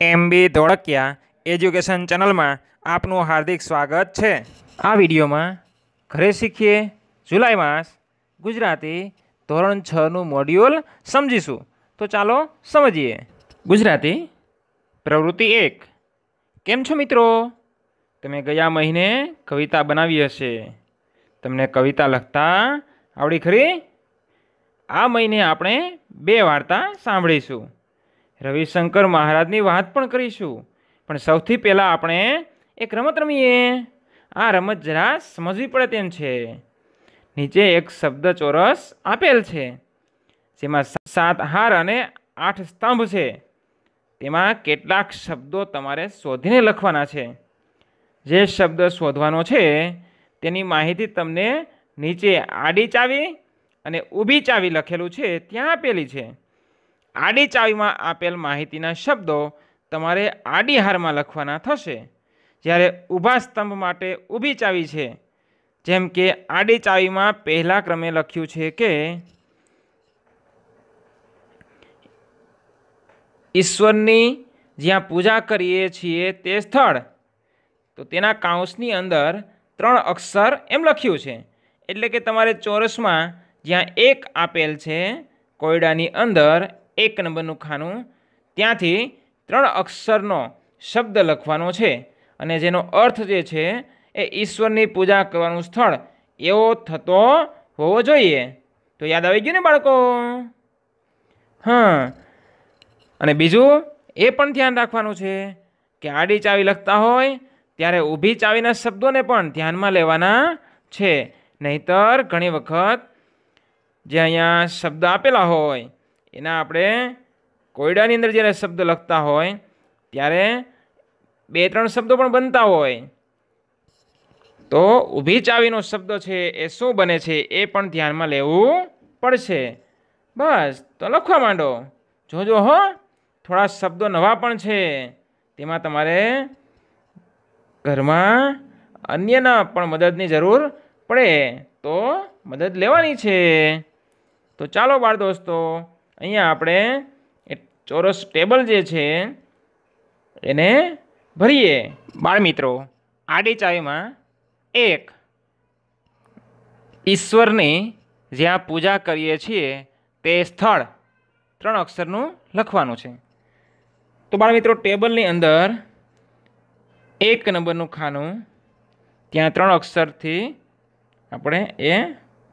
એમ B Dholakia education ચેનલમાં આપનું હાર્દિક સ્વાગત છે. આ વિડીયોમાં ઘરે શીખીએ જુલાઈ માસ ગુજરાતી ધોરણ છનું મોડ્યુલ સમજીશું. તો ચાલો સમજીએ. ગુજરાતી પ્રવૃત્તિ એક. કેમ છો મિત્રો? તમે ગયા મહિને કવિતા બનાવી હશે. તમને કવિતા લખતા આવડી ખરી? આ મહિને આપણે બે વાર્તા સાંભળીશું. રવિશંકર મહારાજની વાત પણ કરીશું. પણ સૌથી પહેલાં આપણે એક રમત રમીએ. આ રમત જરા સમજવી પડે તેમ છે. નીચે એક શબ્દ ચોરસ આપેલ છે, જેમાં સાત હાર અને આઠ સ્તંભ છે. તેમાં કેટલાક શબ્દો તમારે શોધીને લખવાના છે. જે શબ્દ શોધવાનો છે, તેની માહિતી તમને નીચે આડી ચાવી અને ઊભી ચાવી લખેલું છે, ત્યાં આપેલી છે, આડી ચાવીમાં આપેલ માહિતીના શબ્દો તમારે આડી હારમાં લખવાના થશે. જ્યારે ઊભા સ્તંભ માટે ઊભી ચાવી છે, જેમ કે આડી ચાવીમાં પહેલા ક્રમે લખ્યું છે કે, ઈશ્વરની જ્યાં પૂજા કરીએ છીએ તે સ્થળ. તો તેના કાંસની અંદર ત્રણ અક્ષર એમ લખ્યું છે. એટલે કે તમારે ચોરસમાં જ્યાં એક આપેલ છે કોયડાની અંદર એક નંબરનું ખાનું, ત્યાંથી ત્રણ અક્ષરનો શબ્દ લખવાનો છે અને જેનો અર્થ જે છે એ ઈશ્વરની પૂજા કરવાનું સ્થળ એવો થતો હોવો જોઈએ. તો યાદ આવી ગયું ને બાળકો? હા. અને બીજું, એ પણ ધ્યાન રાખવાનું છે કે આડી ચાવી લખતા હોય ત્યારે ઊભી ચાવીના શબ્દોને પણ ધ્યાનમાં લેવાના છે. નહીતર ઘણી વખત જે અહીંયા શબ્દ આપેલા હોય, એના આપણે કોયડાની અંદર જ્યારે શબ્દ લખતા હોય, ત્યારે બે ત્રણ શબ્દો પણ બનતા હોય. તો ઊભી ચાવીનો શબ્દ છે એ શું બને છે એ પણ ધ્યાનમાં લેવું પડશે. બસ, તો લખવા માંડો. જોજો હો, થોડા શબ્દો નવા પણ છે. તેમાં તમારે ઘરમાં અન્યના પણ મદદની જરૂર પડે. તો મદદ લેવાની છે. તો ચાલો બાળ દોસ્તો, અહીંયા આપણે ચોરસ ટેબલ જે છે, એને ભરીએ. બાળ મિત્રો, આડી ચાવીમાં એક ઈશ્વરની જ્યાં પૂજા કરીએ છીએ, તે સ્થળ ત્રણ અક્ષરનું લખવાનું છે. તો બાળ મિત્રો, ટેબલની અંદર એક નંબરનું ખાનું, ત્યાં ત્રણ અક્ષરથી આપણે એ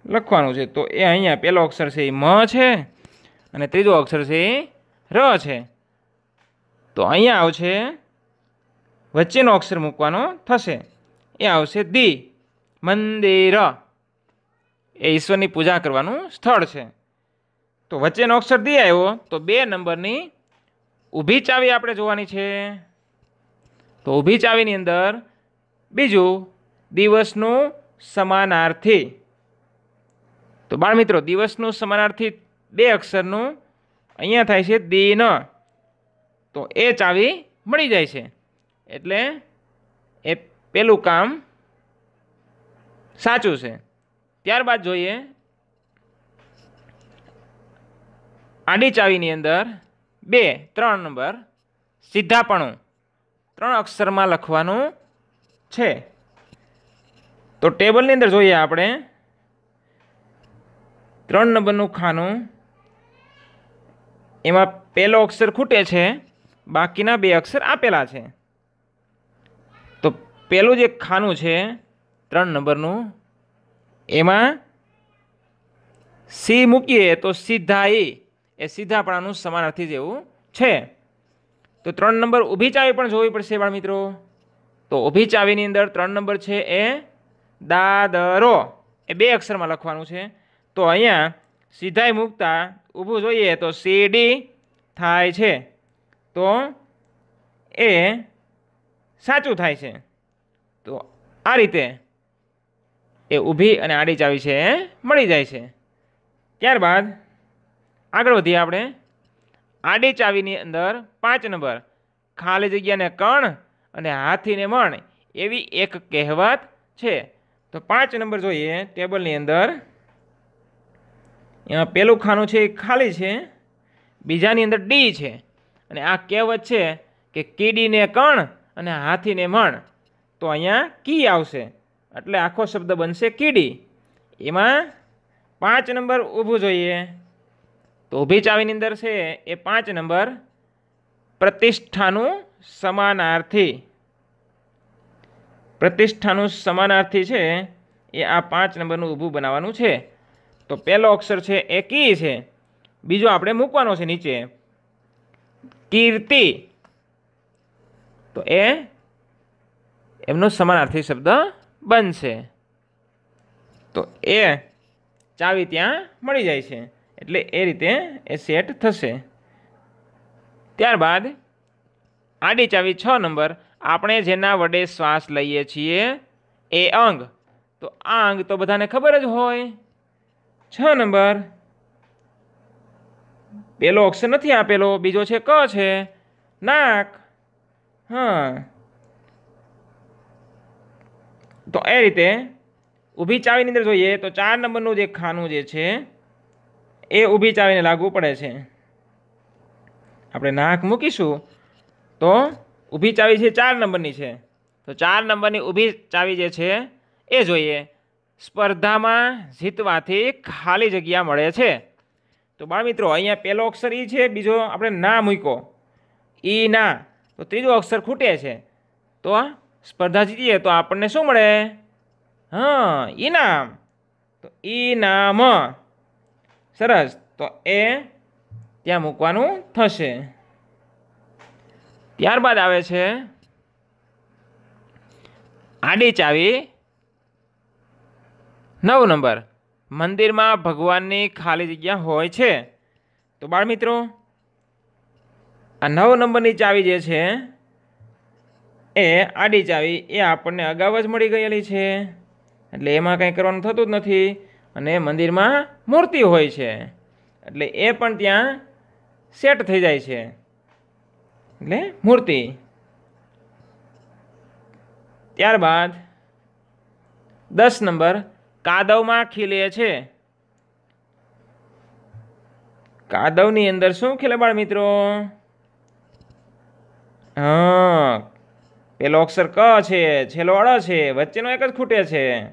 લખવાનું છે. તો એ અહીંયા પહેલો અક્ષર છે એ મ છે અને ત્રીજો અક્ષર છે એ ર છે. તો અહીંયા આવશે, વચ્ચેનો અક્ષર મૂકવાનો થશે. એ આવશે દી, મંદિર. એ ઈશ્વરની પૂજા કરવાનું સ્થળ છે. તો વચ્ચેનો અક્ષર દી આવ્યો, તો બે નંબરની ઊભી ચાવી આપણે જોવાની છે. તો ઊભી ચાવીની અંદર બીજું, દિવસનું સમાનાર્થી. તો બાળ મિત્રો, દિવસનું સમાનાર્થી બે અક્ષરનું અહીંયા થાય છે દિન. તો એ ચાવી મળી જાય છે. એટલે એ પેલું કામ સાચું છે. ત્યારબાદ જોઈએ આડી ચાવીની અંદર બે, ત્રણ નંબર સીધાપણું. ત્રણ અક્ષરમાં લખવાનું છે. તો ટેબલની અંદર જોઈએ આપણે ત્રણ નંબરનું ખાનું. એમાં પહેલો અક્ષર ખૂટે છે. બાકીના બે અક્ષર આપેલા છે. તો પહેલું જે ખાનું છે, ત્રણ નંબરનું, એમાં સી મૂકીએ તો સીધા એ. સીધાપણાનું સમાનાર્થી જેવું છે. તો ત્રણ નંબર ઊભી ચાવી પણ જોવી પડશે બાળ મિત્રો તો ઊભી ચાવીની અંદર ત્રણ નંબર છે એ દાદરો. એ બે અક્ષરમાં લખવાનું છે. તો અહીંયા સીધાઈ મૂકતા ઊભું જોઈએ તો સીડી થાય છે. તો એ સાચું થાય છે. તો આ રીતે એ ઊભી અને આડી ચાવી છે મળી જાય છે. ત્યારબાદ આગળ વધીએ આપણે. આડી ચાવીની અંદર પાંચ નંબર, ખાલી જગ્યાને કણ અને હાથીને મણ એવી એક કહેવત છે. તો પાંચ નંબર જોઈએ ટેબલની અંદર પહેલું ખાનું છે એ ખાલી છે, બીજાની અંદર ડી છે. અને આ કહેવત છે કે કીડીને કણ અને હાથીને મણ. તો અહીંયા કી આવશે. એટલે આખો શબ્દ બનશે કીડી. એમાં પાંચ નંબર ઊભું જોઈએ. તો ઊભી ચાવીની અંદર છે એ પાંચ નંબર પ્રતિષ્ઠાનું સમાનાર્થી. પ્રતિષ્ઠાનું સમાનાર્થી છે એ આ પાંચ નંબરનું ઊભું બનાવવાનું છે. તો પહેલો અક્ષર છે એ કી છે. બીજો આપણે મૂકવાનો છે નીચે. કીર્તિ. તો એ એમનો સમાનાર્થી શબ્દ બનશે. તો એ ચાવી ત્યાં મળી જાય છે. એટલે એ રીતે એ સેટ થશે. ત્યારબાદ આડી ચાવી છ નંબર. આપણે જેના વડે શ્વાસ લઈએ છીએ એ અંગ. તો આ અંગ તો બધાને ખબર જ હોય. છ નંબર. પેલો અક્ષર નથી આપેલો, બીજો છે ક છે. નાક. હા. તો એ રીતે ઊભી ચાવીની અંદર જોઈએ તો ચાર નંબરનું જે ખાનું જે છે, એ ઊભી ચાવીને લાગુ પડે છે. આપણે નાક મૂકીશું તો ઊભી ચાવી છે ચાર નંબરની છે, તો ચાર નંબરની ઊભી ચાવી જે છે, એ જોઈએ. સ્પર્ધામાં જીતવાથી ખાલી જગ્યા મળે છે. તો બાળમિત્રો અહીંયા પહેલો અક્ષર ઈ છે, બીજો આપણે ના મૂક્યો. ઈ ના. તો ત્રીજો અક્ષર ખૂટે છે. તો સ્પર્ધા જીતીએ તો આપણને શું મળે? હા ઇનામ તો ઇનામ સરસ. તો એ ત્યાં મૂકવાનું થશે. ત્યારબાદ આવે છે. આડી ચાવી. નવ નંબર. મંદિરમાં ભગવાનની ખાલી જગ્યા હોય છે. તો બાળમિત્રો, આ નવ નંબરની ચાવી જે છે, એ આડી ચાવી, એ આપણને અગાઉ જ મળી ગયેલી છે. એટલે એમાં કંઈ કરવાનું થતું જ નથી અને મંદિરમાં મૂર્તિ હોય છે. એટલે એ પણ ત્યાં સેટ થઈ જાય છે. એટલે મૂર્તિ. ત્યારબાદ દસ નંબર. કાદવમાં ખીલે છે. કાદવની અંદર શું ખીલે બાળ મિત્રો? હા, પેલો અક્ષર ક છે, છેલ્લો અળ છે, વચ્ચેનો એક જ ખૂટે છે.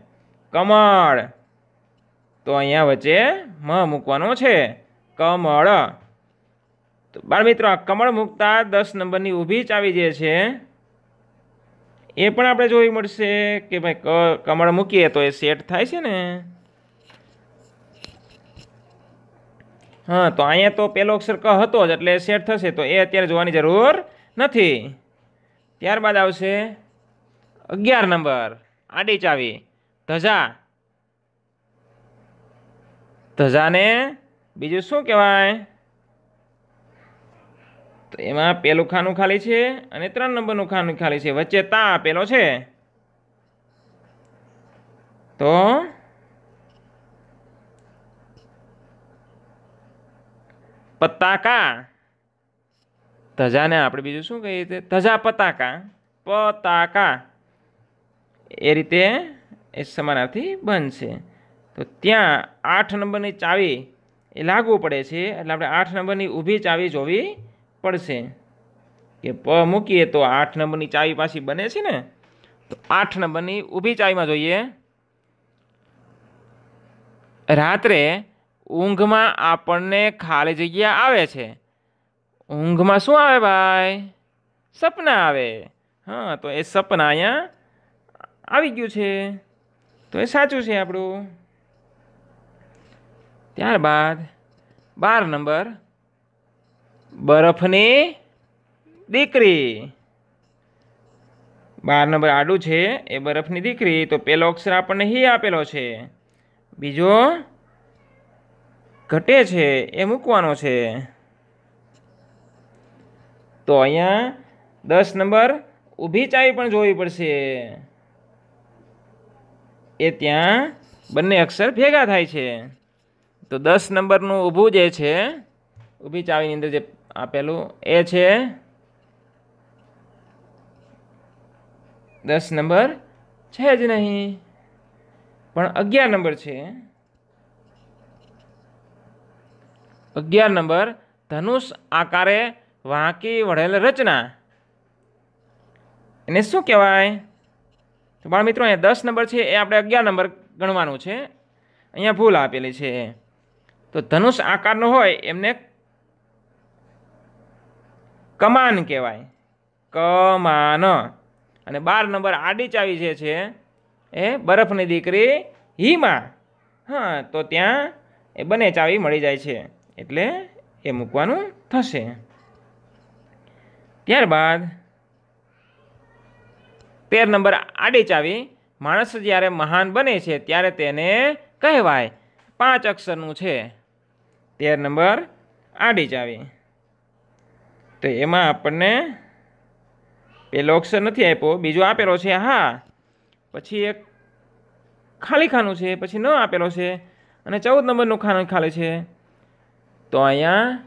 કમળ. તો અહીંયા વચ્ચે મ મૂકવાનો છે. કમળ. તો બાળ મિત્રો, આ કમળ મૂકતા દસ નંબરની ઊભી ચાવી જે છે. એ પણ આપણે જોઈ મળશે કે ભાઈ કમળ મૂકીએ તો એ સેટ થાય છે ને? હા, તો અહીંયા તો પેલો અક્ષર ક હતો જ, એટલે સેટ થશે, તો એ અત્યારે જોવાની જરૂર નથી. ત્યારબાદ આવશે અગિયાર નંબર, આડી ચાવી, ધજા. ધજાને બીજું શું કહેવાય? તો એમાં પેલું ખાનું ખાલી છે અને ત્રણ નંબરનું ખાનું ખાલી છે. વચ્ચે તા આપેલો છે. તો પતાકા. ધજાને આપણે બીજું શું કહીએ છીએ? ધજા પતાકા. પતાકા. એ રીતે એ સમાનાર્થી બનશે. તો ત્યાં આઠ નંબરની ચાવી એ લાગુ પડે છે. એટલે આપણે આઠ નંબરની ઊભી ચાવી જોવી પડશે કે પ મૂકીએ તો આઠ નંબરની ચાવી પાછી બને છે ને, તો આઠ નંબરની ઊભી ચાવીમાં જોઈએ. રાત્રે ઊંઘમાં આપણને ખાલી જગ્યા આવે છે. ઊંઘમાં શું આવે ભાઈ? સપના આવે. હા, તો એ સપના અહીંયા આવી ગયું છે. તો એ સાચું છે આપણું. ત્યારબાદ બાર નંબર બરફની દીકરી. બાર નંબર આડું છે, એ બરફની દીકરી, તો પેલો અક્ષર આપણને હી આપેલો છે. બીજો ઘટે છે, એ મૂકવાનો છે. તો અહીંયા દસ નંબર ઊભી ચાવી પણ જોવી પડશે. એ ત્યાં બંને અક્ષર ભેગા થાય છે. તો દસ નંબરનું ઊભું જે છે, ઊભી ચાવીની અંદર જે આપેલું એ છે. દસ નંબર છે જ નહીં. પણ અગિયાર નંબર છે. અગિયાર નંબર ધનુષ આકારે વાંકી વળેલ રચના. એને શું કહેવાય? તો બાળ મિત્રો, અહીંયા દસ નંબર છે, એ આપણે અગિયાર નંબર ગણવાનું છે. અહીંયા ભૂલ આપેલી છે. તો ધનુષ આકારનો હોય, એમને કમાન કહેવાય. કમાન. અને બાર નંબર આડી ચાવી જે છે, એ બરફની દીકરી હિમા. હા, તો ત્યાં એ બંને ચાવી મળી જાય છે, એટલે એ મૂકવાનું થશે. ત્યારબાદ તેર નંબર આડી ચાવી માણસ જ્યારે મહાન બને છે, ત્યારે તેને કહેવાય. પાંચ અક્ષરનું છે. તેર નંબર આડી ચાવી. તો એમાં આપણને પેલો અક્ષર નથી આપ્યો, બીજો આપેલો છે હા પછી એક ખાલી ખાનું છે, પછી ન આપેલો છે, અને ચૌદ નંબરનું ખાનું ખાલી છે. તો અહીંયા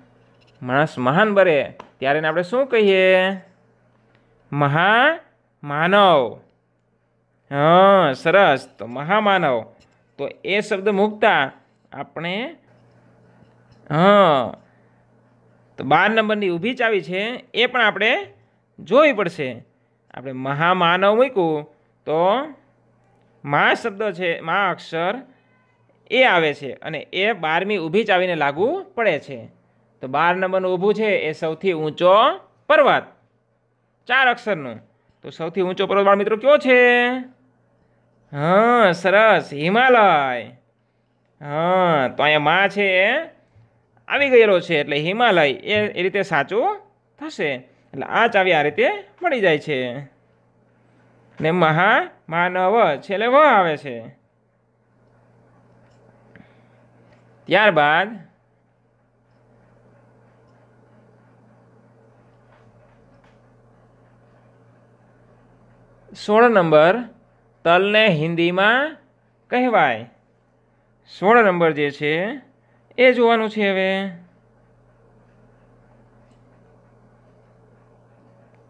માણસ મહાન બને, ત્યારે આપણે શું કહીએ? મહા માનવ હા, સરસ. તો મહામાનવ. તો એ શબ્દ મૂકતા આપણે, હા તો બાર નંબરની ઊભી ચાવી છે, એ પણ આપણે જોવી પડશે. આપણે મહામાનવ મૂક્યું, તો મા શબ્દ છે, મા અક્ષર એ આવે છે અને એ બારમી ઊભી ચાવીને લાગુ પડે છે. તો બાર નંબરનું ઊભું છે, એ સૌથી ઊંચો પર્વત. ચાર અક્ષરનું. તો સૌથી ઊંચો પર્વત બાળ મિત્રો કયો છે? હા, સરસ. હિમાલય. હા, તો અહીંયા મા છે આવી ગયેલો છે એટલે હિમાલય એ એ રીતે સાચું થશે. એટલે આ ચાવી આ રીતે મળી જાય છે. ને મહા માનવ છેલ્લે વ આવે છે. ત્યારબાદ સોળ નંબર તલને હિન્દીમાં કહેવાય. સોળ નંબર જે છે એ જોવાનું છે હવે.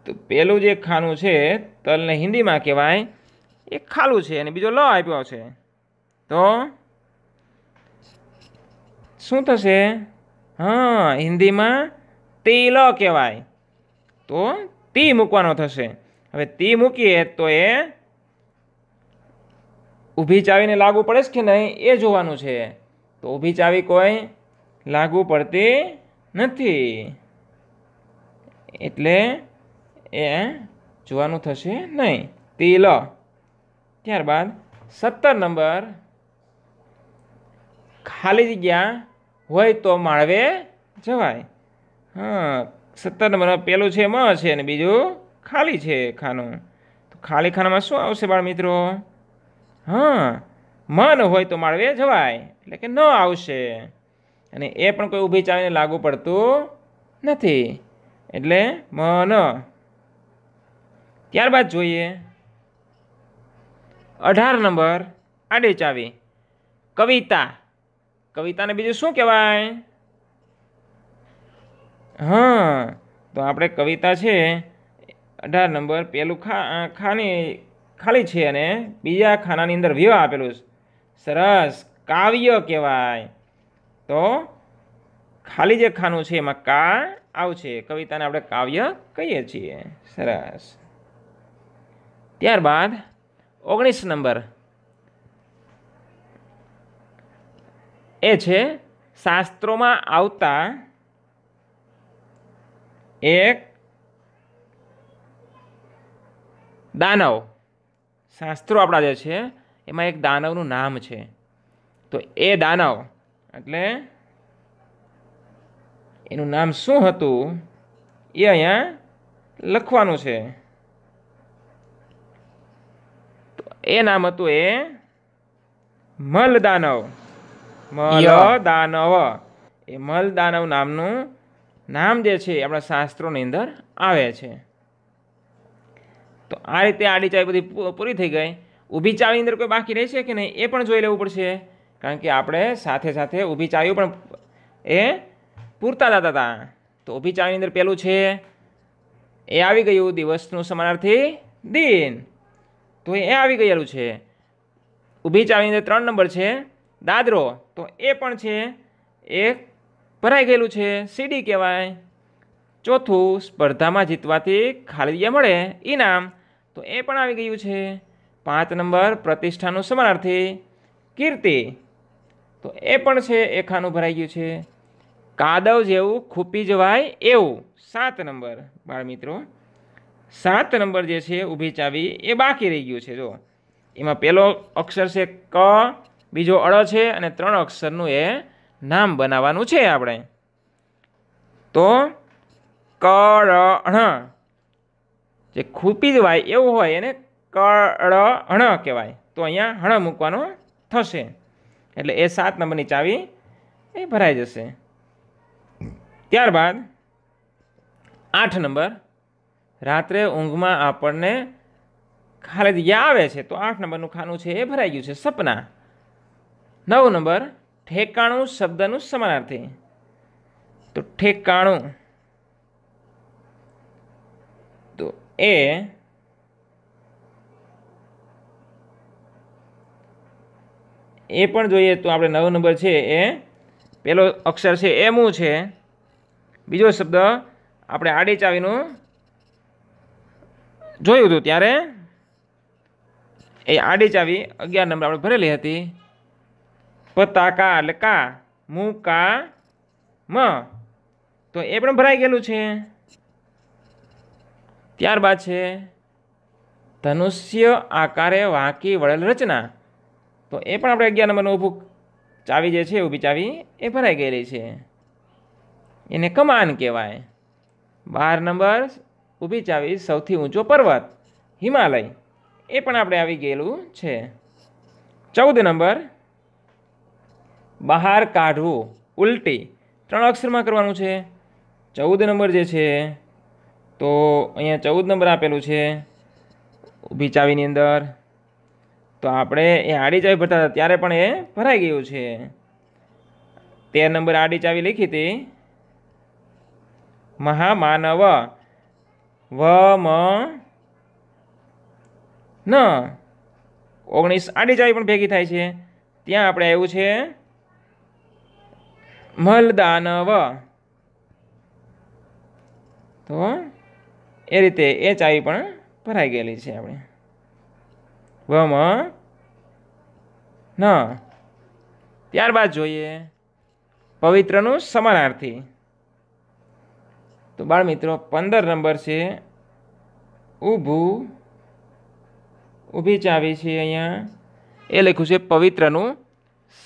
તો પેલું જે ખાનું છે, તલને હિન્દીમાં કહેવાય, એ ખાલું છે અને બીજો લ આપ્યો છે. તો શું થશે? હા, હિન્દીમાં તી લ કહેવાય. તો તી મૂકવાનો થશે. હવે તી મૂકીએ તો એ ઊભી ચાવીને લાગુ પડે છે કે નહીં? એ જોવાનું છે. તો ઊભી ચાવી કોઈ લાગુ પડતી નથી. એટલે એ જોવાનું થશે નહીં. તિલ ત્યારબાદ સત્તર નંબર ખાલી જગ્યા હોય તો માળવે જવાય. હા, સત્તર નંબરમાં પેલું છે, મ છે અને બીજું ખાલી છે ખાનું. તો ખાલી ખાનામાં શું આવશે બાળ મિત્રો? હા મન હોય તો માળવે જવાય, એટલે કે ન આવશે. અને એ પણ કોઈ ઊભી ચાવીને લાગુ પડતું નથી, એટલે મન. ત્યારબાદ જોઈએ. અઢાર નંબર, આડી ચાવી. કવિતા. કવિતાને બીજું શું કહેવાય? હા, તો આપણે કવિતા છે, અઢાર નંબર, પેલું ખા, ખાની, ખાલી છે અને બીજા ખાનાની અંદર વ્યવ આપેલું છે. સરસ કાવ્ય કહેવાય. તો ખાલી જે ખાનું છે એમાં કા આવશે. કવિતાને આપણે કાવ્ય કહીએ છીએ. સરસ. ત્યારબાદ ઓગણીસ નંબર. એ છે શાસ્ત્રોમાં આવતા એક દાનવ. શાસ્ત્રો આપણા જે છે એમાં એક દાનવનું નામ છે. તો એ દાનવ, એટલે એનું નામ શું હતું? એ અહીંયા લખવાનું છે. તો એ નામ હતું એ મલ દાનવ મલ દાનવ એ મલ દાનવ નામનું નામ જે છે આપણા શાસ્ત્રોની અંદર આવે છે. તો આ રીતે આડી ચાવી બધી પૂરી થઈ ગઈ. ઊભી ચાવીની અંદર કોઈ બાકી રહેશે કે નહીં, એ પણ જોઈ લેવું પડશે. કારણ કે આપણે સાથે સાથે ઊભી ચાવી પણ એ પૂરતા જતા હતા. તો ઊભી ચાવીની અંદર પહેલું છે, એ આવી ગયું દિવસનું સમાનાર્થી દિન. તો એ આવી ગયેલું છે. ઊભી ચાવીની અંદર ત્રણ નંબર છે, દાદરો. તો એ પણ છે, એ ભરાઈ ગયેલું છે. સીડી કહેવાય. ચોથું, સ્પર્ધામાં જીતવાથી ખાલી મળે. ઇનામ તો એ પણ આવી ગયું છે. પાંચ નંબર પ્રતિષ્ઠાનું સમાનાર્થી કીર્તિ. તો એ પણ છે એ ભરાઈ ગયું છે. કાદવ જેવું ખૂપી જવાય એવું. સાત નંબર બાળમિત્રો. સાત નંબર જે છે, ઊભી ચાવી, એ બાકી રહી ગયું છે, જો. એમાં પહેલો અક્ષર છે, ક, બીજો અળ છે અને ત્રણ અક્ષરનું એ નામ બનાવવાનું છે આપણે. તો કરણ. જે ખૂપી જવાય એવું હોય એને કળણ કહેવાય. તો અહીંયા હણ મૂકવાનો થશે. એટલે એ સાત નંબરની ચાવી એ ભરાઈ જશે. ત્યારબાદ આઠ નંબર, રાત્રે ઊંઘમાં આપણને ખાલી આવે છે, તો આઠ નંબરનું ખાનું છે એ ભરાઈ ગયું છે, સપના. નવ નંબર, ઠેકાણું શબ્દનું સમાનાર્થી. તો ઠેકાણું. તો એ એ પણ જોઈએ તો આપણે નવ નંબર છે એ, પેલો અક્ષર છે એ મું છે. બીજો શબ્દ આપણે આડી ચાવીનું જોયું હતું ત્યારે? એ આડી ચાવી અગિયાર નંબર આપણે ભરેલી હતી. પતાકા એટલે કા મુ કા મ. તો એ પણ ભરાઈ ગયેલું છે. ત્યારબાદ છે, ધનુષ્ય આકારે વાંકી વળેલ રચના. તો એ પણ આપણે અગિયાર નંબરનું ઊભું ચાવી જે છે ઊભી ચાવી એ ભરાઈ ગયેલી છે. એને કમાન કહેવાય. બાર નંબર ઊભી ચાવી સૌથી ઊંચો પર્વત, હિમાલય. એ પણ આપણે આવી ગયેલું છે. ચૌદ નંબર બહાર કાઢવું, ઉલટી. ત્રણ અક્ષરમાં કરવાનું છે. ચૌદ નંબર જે છે, તો અહીંયા ચૌદ નંબર આપેલું છે. ઊભી ચાવીની અંદર તો આપણે એ આડી ચાવી ભરતા હતા, ત્યારે પણ એ ભરાઈ ગયું છે. તેર નંબર આડી ચાવી લખી હતી. મહામાનવ વ મ ન. ઓગણીસ આડી ચાવી પણ ભેગી થાય છે. ત્યાં આપણે આવ્યું છે. મલદાનવ. તો એ રીતે એ ચાવી પણ ભરાઈ ગયેલી છે આપણે. વમ ન. ત્યારબાદ જોઈએ. પવિત્રનું સમાનાર્થી. તો બાળ મિત્રો, પંદર નંબર છે. ઊભું. ઊભી ચાવી છે અહીંયા. એ લખ્યું છે પવિત્રનું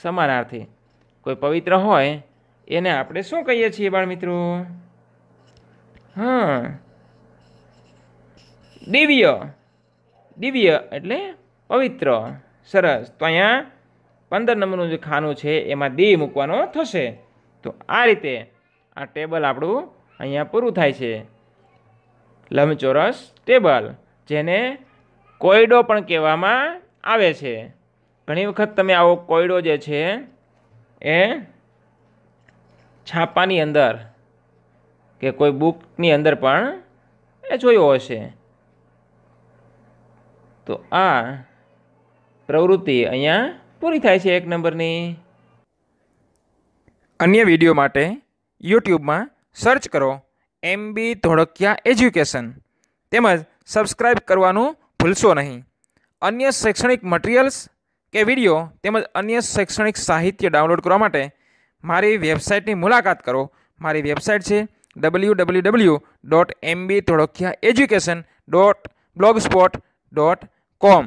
સમાનાર્થી. કોઈ પવિત્ર હોય, એને આપણે શું કહીએ છીએ બાળ મિત્રો? હા. દિવ્ય. દિવ્ય એટલે પવિત્ર, સરસ. તો અહીંયા પંદર નંબરનું જે ખાનું છે, એમાં દી મૂકવાનો થશે. તો આ રીતે આ ટેબલ આપણું અહીંયા પૂરું થાય છે. લંબચોરસ ટેબલ, જેને કોયડો પણ કહેવામાં આવે છે. ઘણી વખત તમે આવો કોયડો જે છે, એ છાપાની અંદર કે કોઈ બુકની અંદર પણ એ જોયો હશે. તો આ પ્રવૃત્તિ અહીંયા પૂરી થાય છે એક નંબરની. અન્ય વીડિયો માટે યુટ્યુબમાં સર્ચ કરો એમ બી ધોળકિયા એજ્યુકેશન. તેમજ સબસ્ક્રાઇબ કરવાનું ભૂલશો નહીં. અન્ય શૈક્ષણિક મટીરિયલ્સ કે વીડિયો તેમજ અન્ય શૈક્ષણિક સાહિત્ય ડાઉનલોડ કરવા માટે મારી વેબસાઇટની મુલાકાત કરો. મારી વેબસાઇટ છે W W W dot M B Dholakiya education dot blogspot dot com